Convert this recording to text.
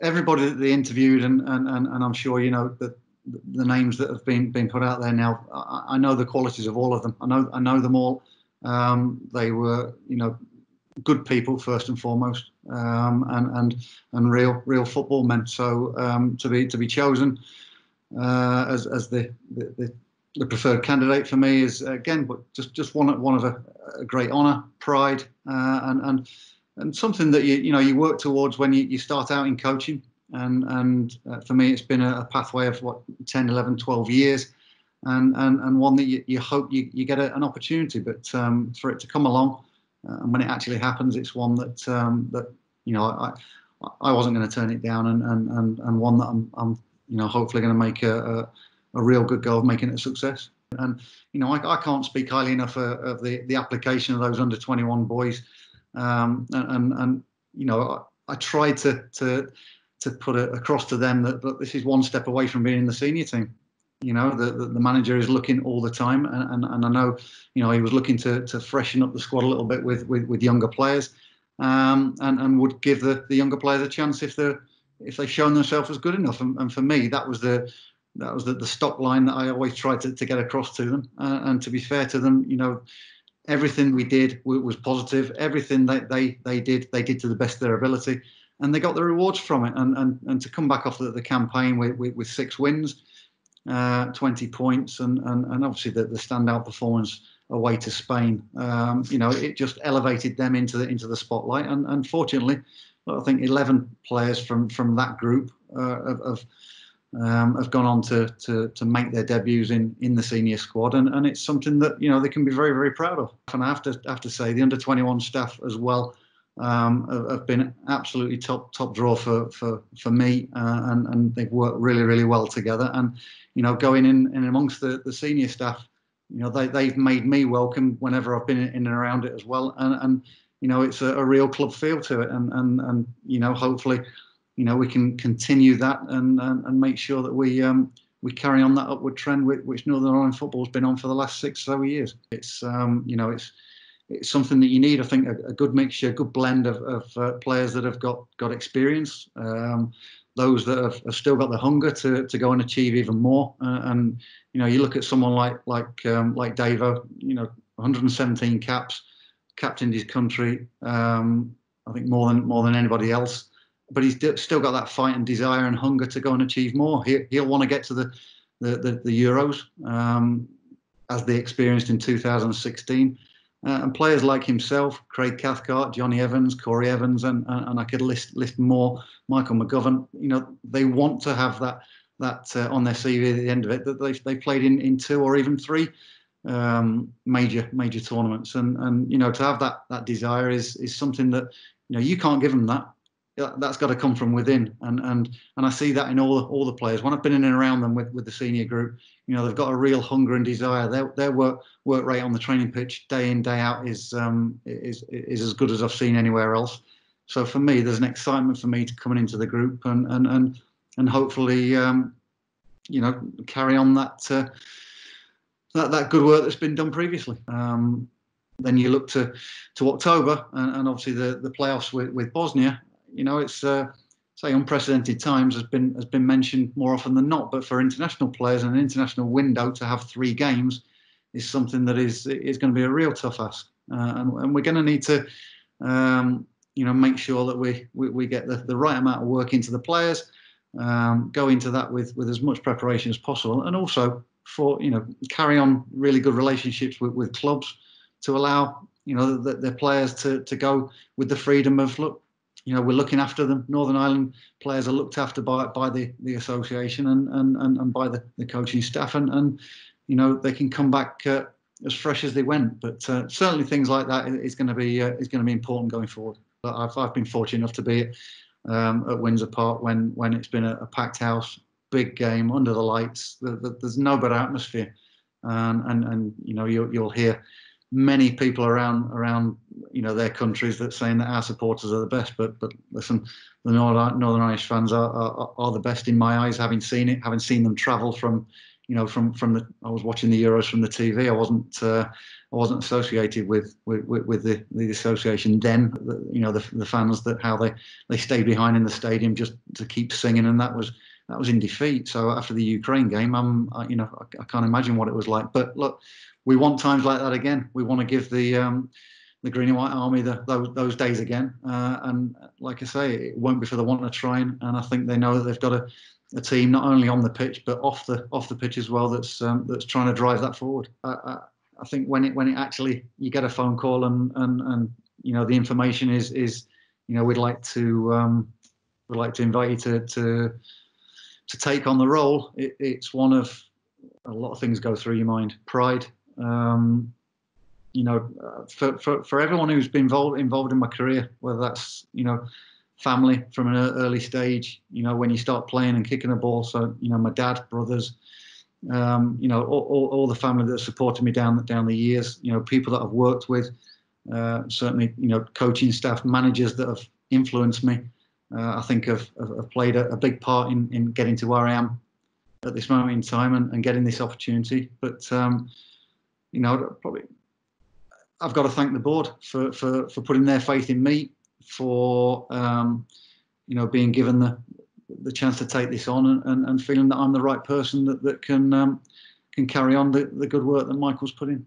everybody that they interviewed, and and, and, and I'm sure you know that the names that have been been put out there now. I, I, know the qualities of all of them. I know I know them all. Um, they were, you know, good people first and foremost, um, and and and real real football men. So um, to be to be chosen uh, as as the, the, the preferred candidate for me is again, but just just one one of a, a great honour, pride, uh, and and and something that you you know you work towards when you, you start out in coaching. And and uh, for me, it's been a, a, pathway of what 10, 11, 12 years. And, and, and one that you, you hope you, you get a, an opportunity, but um, for it to come along, uh, and when it actually happens, it's one that um, that you know I I wasn't going to turn it down, and and and, and one that I'm, I'm you know hopefully going to make a, a, a real good go of making it a success. And you know I, I can't speak highly enough of, of the the application of those under 21 boys, um, and, and, you know I, I tried to to to put it across to them that, that this is one step away from being in the senior team. You know the, the, the, manager is looking all the time. And, and, and I know you know he was looking to, to freshen up the squad a little bit with with, with younger players um, and, and would give the, the younger players a chance if they're if they've shown themselves as good enough. And, and for me that was the that was the, the stock line that I always tried to, to get across to them. Uh, and to be fair to them you know everything we did was positive everything that they they did they did to the best of their ability and they got the rewards from it and and, and to come back off the, the campaign with, with, with six wins uh, 20 points, and, and, and obviously the, the standout performance away to Spain. Um, you know, it just elevated them into the into the spotlight, and, and fortunately, I think 11 players from from that group uh, have, have, um, have gone on to, to to make their debuts in in the senior squad, and, and it's something that you know they can be very very proud of. And I have to have to say the under 21 staff as well. Um, have, been absolutely top top draw for for for me, uh, and and they've worked really really well together. And you know, going in, in amongst the, the senior staff, you know, they, they've made me welcome whenever I've been in and around it as well. And, and you know, it's a, a real club feel to it. And, and, and, you know, hopefully, you know, we can continue that and, and, and make sure that we, um, we carry on that upward trend which Northern Ireland football has been on for the last six or so years. It's, um, you know, it's, it's something that you need. I think a, a good mixture, a good blend of, of uh, players that have got got experience, um, those that have, have, still got the hunger to, to go and achieve even more. Uh, and you know, you look at someone like like um, like Davo, you know, 117 caps, captained his country. Um, I think more than more than anybody else. But he's still got that fight and desire and hunger to go and achieve more. He, will want to get to the the, the, the Euros um, as they experienced in 2016. Uh, and players like himself, Craig Cathcart, Jonny Evans, Corry Evans, and, and, I could list list more. Michael McGovern. You know, they want to have that that uh, on their CV at the end of it that they they played in in two or even three um, major major tournaments, and and you know to have that that desire is is something that you know you can't give them that that's got to come from within. And and and I see that in all all the players. When I've been in and around them with with the senior group you know they've got a real hunger and desire. Their their work work rate on the training pitch day in day out is um is is as good as I've seen anywhere else. So for me there's an excitement for me to coming into the group and and and and hopefully um you know carry on that uh, that that good work that's been done previously. Um then you look to to October and, and obviously the the playoffs with, with Bosnia you know, it's uh, say unprecedented times has been has been mentioned more often than not. But for international players, and an international window to have three games is something that is is going to be a real tough ask, uh, and, and we're going to need to. Um, you know, make sure that we, we, we get the, the right amount of work into the players, um, go into that with, with as much preparation as possible, and also for you know carry on really good relationships with, with clubs to allow you know the, the players to to go with the freedom of look you know, we're looking after them. Northern Ireland players are looked after by by the, the association and, and, and, and by the, the coaching staff, and, and you know they can come back uh, as fresh as they went. But uh, certainly things like that is going to be uh, is going to be important going forward. I've I've been fortunate enough to be um, at Windsor Park when when it's been a, a packed house, big game under the lights. The, the, there's no better atmosphere, and and, and you know you'll you'll hear many people around around you know their countries that saying that our supporters are the best. But but listen, the Northern, Irish fans are, are, are the best in my eyes. Having seen it, having seen them travel from you know, from from the I was watching the Euros from the TV. I wasn't uh, I wasn't associated with with, with the, the association then. The, you know, the, the fans that how they they stayed behind in the stadium just to keep singing, and that was that was in defeat. So after the Ukraine game, I'm I, you know I, I can't imagine what it was like. But look, we want times like that again. We want to give the um, the Green and White Army the, those, those days again. Uh, and like I say, it won't be for the want of trying. And I think they know that they've got a, a team not only on the pitch but off the off the pitch as well. That's um, that's trying to drive that forward. I, I, I, think when it when it actually you get a phone call and and and you know the information is is you know we'd like to um, we'd like to invite you to to to take on the role. It, it's one of a lot of things go through your mind. Pride. Um, you know, uh, for, for, for everyone who's been involved involved in my career, whether that's you know, family from an early stage, you know, when you start playing and kicking a ball. So you know, my dad, brothers, um, you know, all, all, all, the family that supported me down down the years. You know, people that I've worked with, uh, certainly you know, coaching staff, managers that have influenced me. Uh, I think have, have played a, a, big part in, in getting to where I am at this moment in time and, and getting this opportunity. But um, you know, probably I've got to thank the board for for for putting their faith in me, for um, you know being given the the chance to take this on and, and, and feeling that I'm the right person that that can um, can carry on the, the good work that Michael's put in.